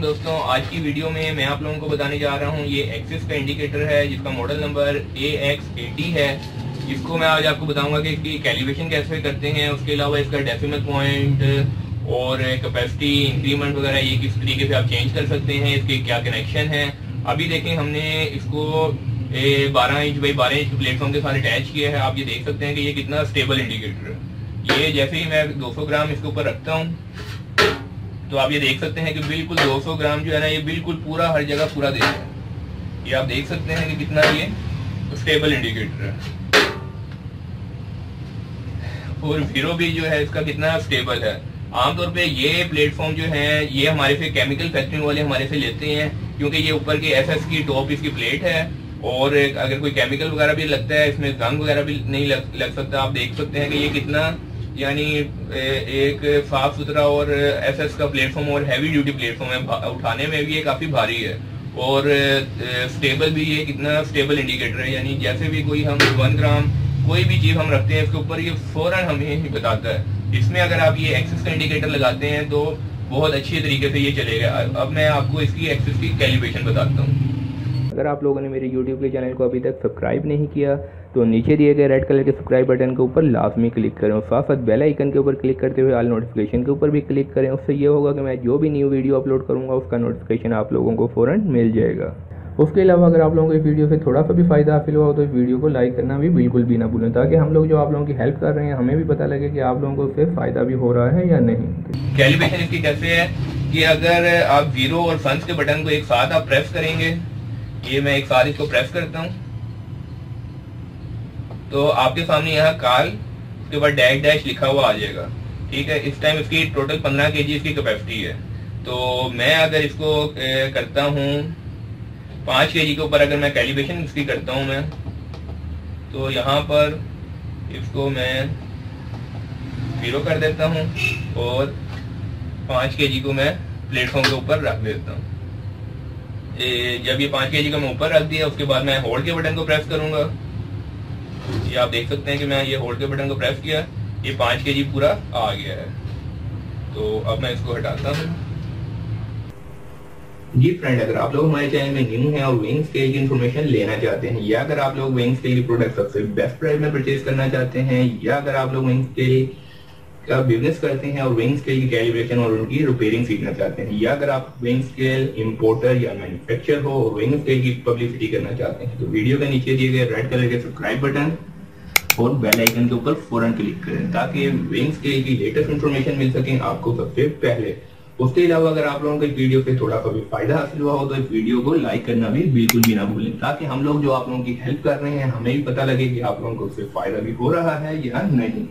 दोस्तों, आज की वीडियो में मैं आप लोगों को बताने जा रहा हूँ, ये एक्सिस का इंडिकेटर है, जिसका model number A X eighty है। इसको मैं आज आपको बताऊँगा कि इसकी कैलिब्रेशन कैसे करते हैं, उसके अलावा इसका डेसिमल पॉइंट और कैपेसिटी इंक्रीमेंट वगैरह, ये किस तरीके से आप चेंज कर सकते हैं, इसके क्या कनेक्शन है। अभी देखें, हमने इसको बारह इंच बाई बारह इंच प्लेटफॉर्म के साथ अटैच किया है। आप ये देख सकते हैं कि ये कितना स्टेबल इंडिकेटर है। ये जैसे ही मैं 200 ग्राम इसके ऊपर रखता हूँ तो आप ये देख सकते हैं कि बिल्कुल 200 ग्राम जो है ना, ये बिल्कुल पूरा हर जगह पूरा दे रहा है। ये आप देख सकते हैं कि कितना ये स्टेबल इंडिकेटर है। और वीरो भी जो है, इसका कितना स्टेबल है। आमतौर पे ये प्लेटफॉर्म जो है, ये हमारे से केमिकल फैक्ट्री वाले हमारे से लेते हैं। क्योंकि ये ऊपर की एस एस की टॉप इसकी प्लेट है और अगर कोई केमिकल वगैरह भी लगता है इसमें जंग वगैरह भी नहीं लग, लग सकता। आप देख सकते हैं कि ये कितना यानी एक साफ़ सुथरा और एस एस का प्लेटफॉर्म और हैवी ड्यूटी प्लेटफॉर्म है। उठाने में भी ये काफ़ी भारी है। और स्टेबल भी ये कितना स्टेबल इंडिकेटर है। यानी जैसे भी कोई हम वन ग्राम कोई भी चीज़ हम रखते हैं इसके ऊपर ये फ़ौरन हमें ही बताता है। इसमें अगर आप ये एक्सेस का इंडिकेटर लगाते हैं तो बहुत अच्छे तरीके से ये चलेगा। अब मैं आपको इसकी एक्सेस की कैलिब्रेशन बताता हूँ। अगर आप लोगों ने मेरे YouTube के चैनल को अभी तक सब्सक्राइब नहीं किया तो नीचे दिए गए रेड कलर के सब्सक्राइब बटन के ऊपर लाजमी क्लिक करें और साथ साथ बेल आइकन के ऊपर क्लिक करते हुए ऑल नोटिफिकेशन के ऊपर भी क्लिक करें। उससे ये होगा कि मैं जो भी न्यू वीडियो अपलोड करूँगा, उसका नोटिफिकेशन आप लोगों को फ़ौरन मिल जाएगा। उसके अलावा अगर आप लोगों को इस वीडियो से थोड़ा सा भी फ़ायदा हासिल हुआ हो तो इस वीडियो को लाइक करना भी बिल्कुल भी ना भूलें, ताकि हम लोग जो आप लोगों की हेल्प कर रहे हैं, हमें भी पता लगे कि आप लोगों को उससे फ़ायदा भी हो रहा है या नहीं। कैलिब्रेशन इसकी कैसे है कि अगर आप ज़ीरो और फंस के बटन को एक साथ आप प्रेस करेंगे, ये मैं एक साथ इसको प्रेस करता हूँ। तो आपके सामने यहाँ काल उसके बाद डैश डैश लिखा हुआ आ जाएगा। ठीक है? इस टाइम इसकी टोटल पंद्रह के इसकी कैपेसिटी है। तो मैं अगर इसको करता हूँ पाँच के जी के ऊपर अगर मैं कैलिब्रेशन इसकी करता हूँ मैं तो यहाँ पर इसको मैं ज़ीरो कर देता हूँ और पाँच के जी को मैं प्लेटफॉर्म के ऊपर रख देता हूँ। जब ये पाँच के जी का मैं ऊपर रख दिया, उसके बाद मैं होल्ड के बटन को प्रेस करूँगा। ये आप देख सकते हैं कि मैं ये होल्ड के बटन को प्रेस किया, ये पाँच के जी पूरा आ गया है। तो अब मैं इसको हटाता हूँ। जी फ्रेंड अगर आप लोग हमारे चैनल में न्यू हैं और विंग स्केल की इन्फॉर्मेशन लेना चाहते हैं, या अगर आप लोग विंग स्केल की प्रोडक्ट सबसे बेस्ट प्राइस में परचेज करना चाहते हैं, या अगर आप लोग विंग स्केल का बिज़नेस करते हैं और विंग स्केल की कैलिब्रेशन और उनकी रिपेयरिंग सीखना चाहते हैं, या अगर आप विंग स्केल इंपोर्टर या मैन्युफैक्चर हो और विंग स्केल की पब्लिसिटी करना चाहते हैं तो वीडियो के नीचे दिए गए रेड कलर के सब्सक्राइब बटन और बेल आइकन के ऊपर फ़ौरन क्लिक करें, ताकि विंग स्केल की लेटेस्ट इन्फॉर्मेशन मिल सके आपको सबसे पहले। उसके अलावा अगर आप लोगों को इस वीडियो से थोड़ा सा भी फ़ायदा हासिल हुआ हो तो इस वीडियो को लाइक करना भी बिल्कुल भी ना भूलें, ताकि हम लोग जो आप लोगों की हेल्प कर रहे हैं, हमें भी पता लगे कि आप लोगों को उससे फ़ायदा भी हो रहा है या नहीं।